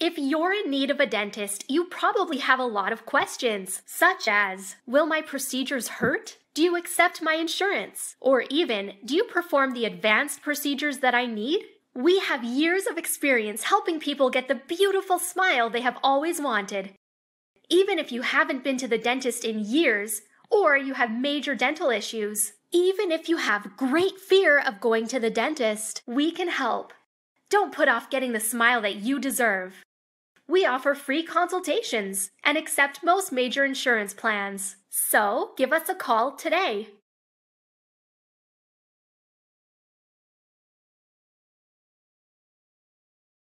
If you're in need of a dentist, you probably have a lot of questions, such as Will my procedures hurt? Do you accept my insurance? Or even, do you perform the advanced procedures that I need? We have years of experience helping people get the beautiful smile they have always wanted. Even if you haven't been to the dentist in years, or you have major dental issues, even if you have great fear of going to the dentist, we can help. Don't put off getting the smile that you deserve. We offer free consultations and accept most major insurance plans. So give us a call today.